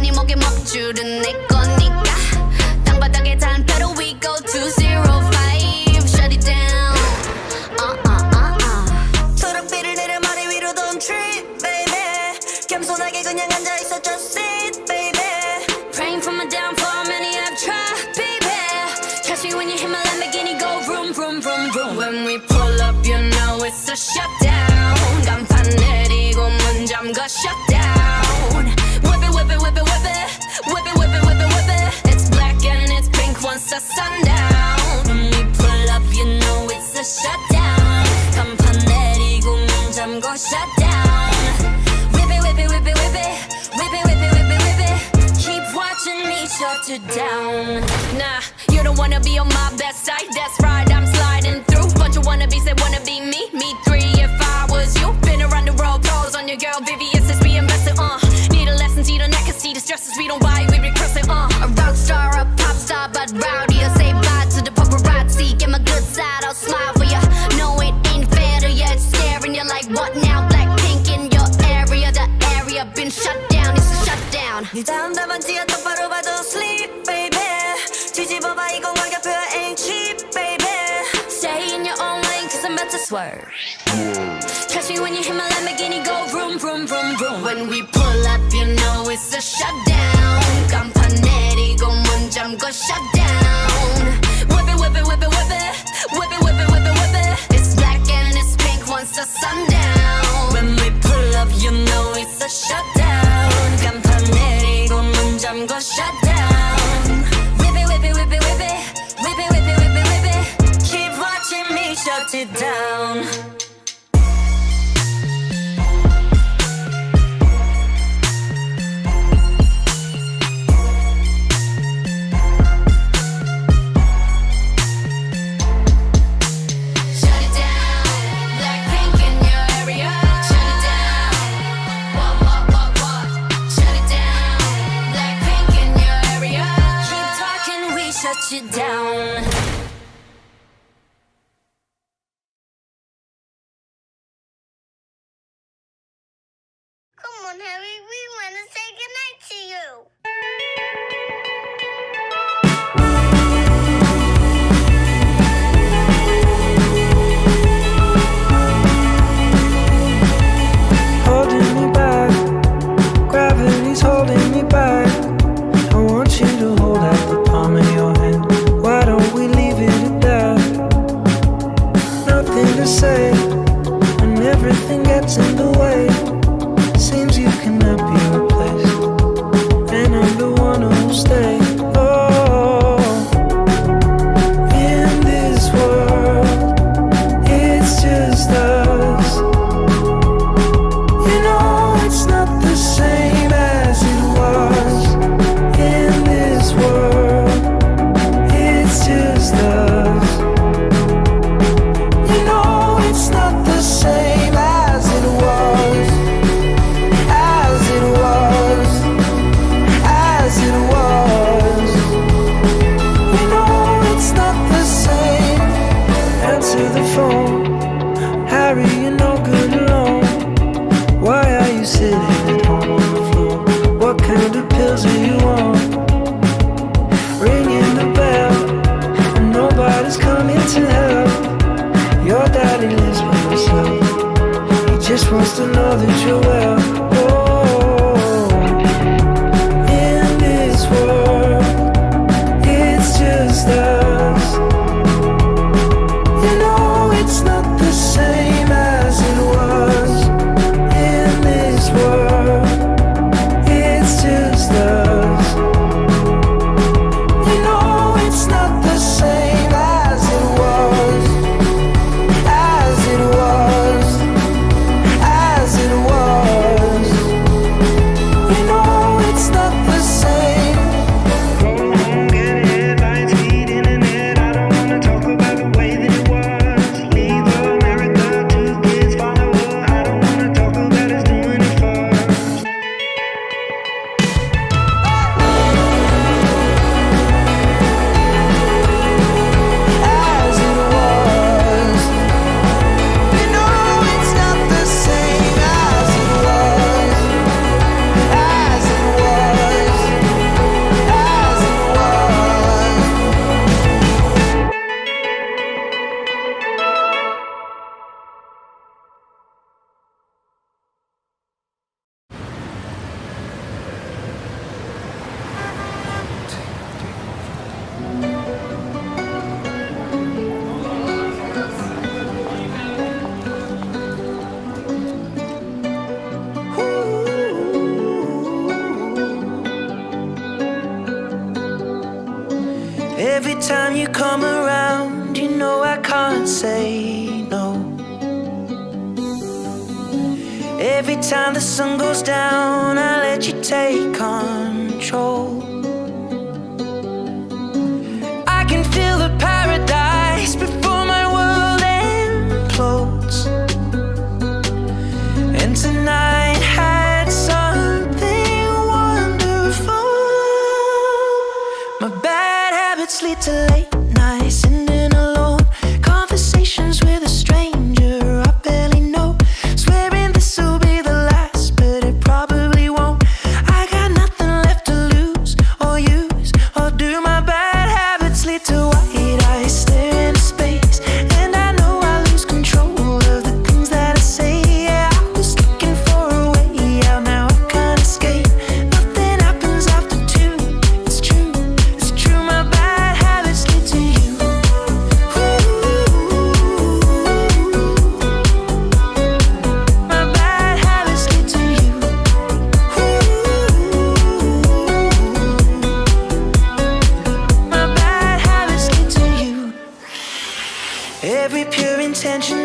많이 먹게 먹줄은 내 거니까. 땅바닥에 we go to zero five. Shut it down. Uh, uh, uh, uh. 초록빛을 내려 머리 위로 don't trip baby. 겸손하게 그냥 just sit baby. Praying for my downfall many I've tried baby. Catch me when you hit my Lamborghini go vroom vroom vroom vroom. When we pull up you know it's a shot. 네 다음 답안지야 똑바로 봐도 sleep baby. 뒤집어봐 이건 가격표 ain't cheap baby. Stay in your own lane cause I'm about to swerve. Trust me when you hit my Lamborghini go vroom vroom vroom vroom. When we pull up you know it's a shutdown you down. Every time the sun goes down, I let you take control. I can feel the paradise. attention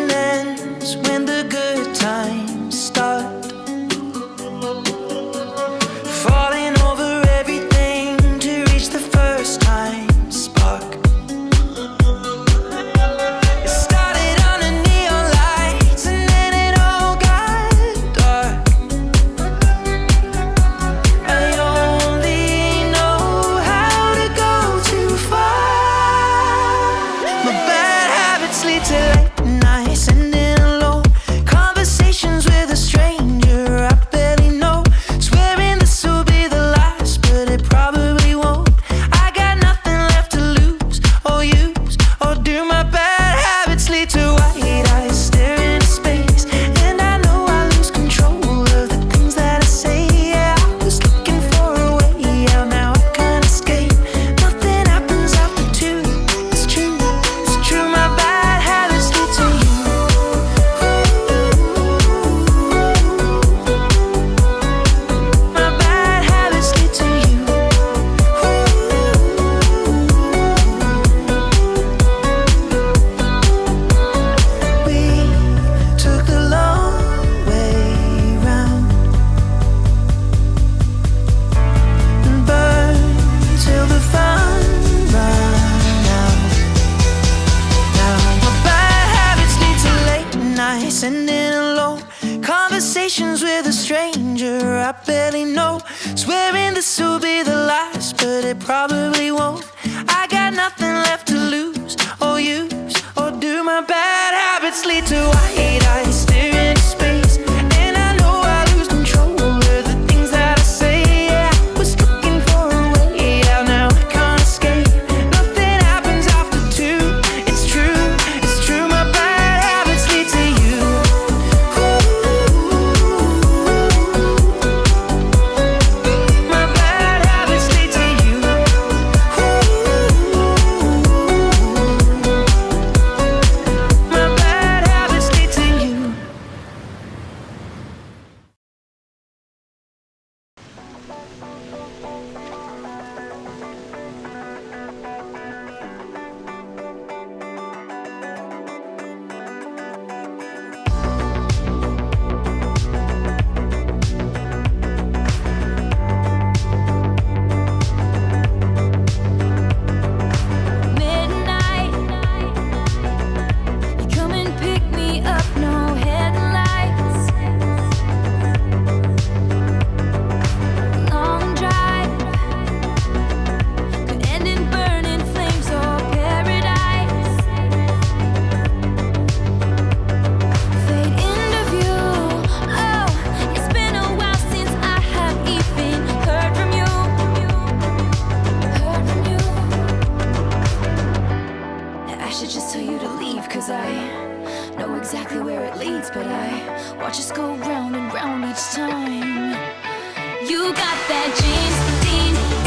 stranger I barely know. Swearing this will be the last, but it probably won't. I got nothing left to lose, oh you where it leads, but I watch us go round and round each time. You got that jeans, jeans.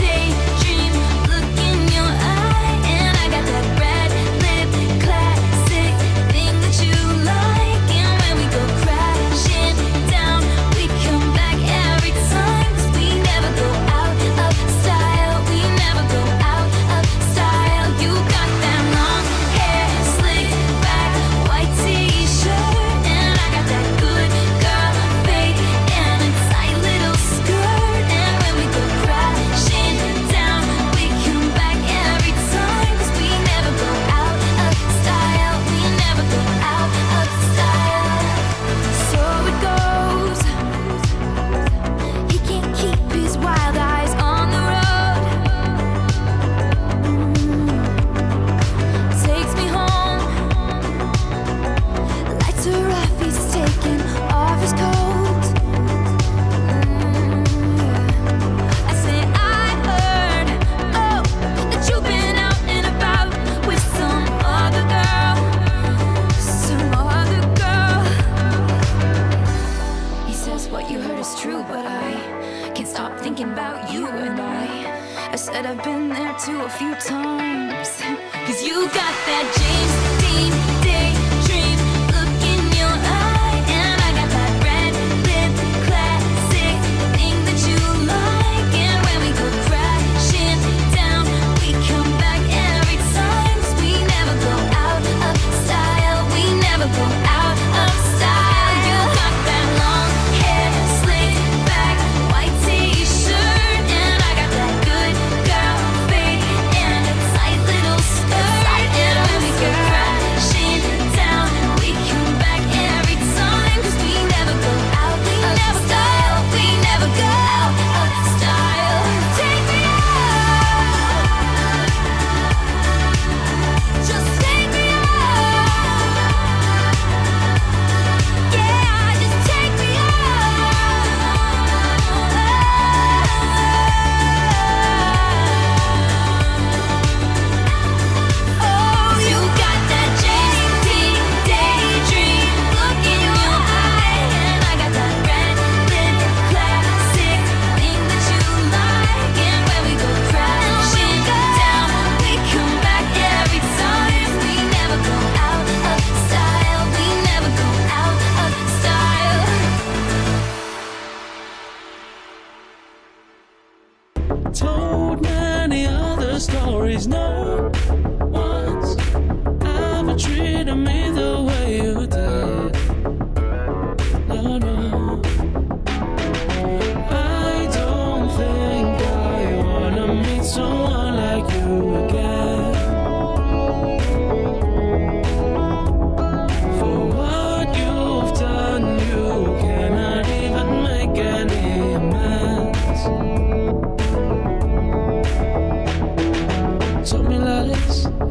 There's no.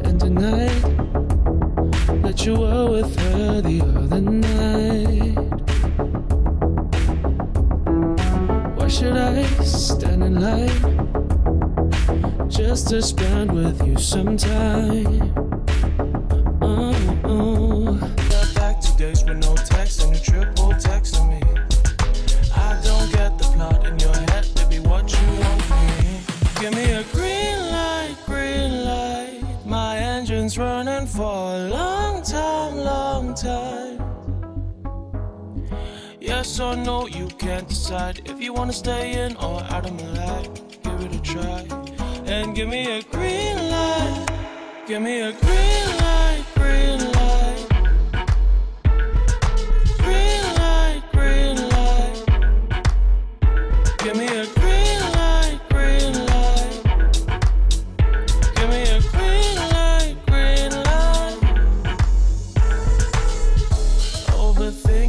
and tonight that you were with her the other night. Why should I stand in line just to spend with you some time? for a long time, long time. Yes or no, you can't decide if you wanna stay in or out of my life. Give it a try and give me a green light. Give me a green light.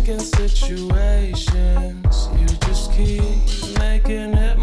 making situations. You just keep making it.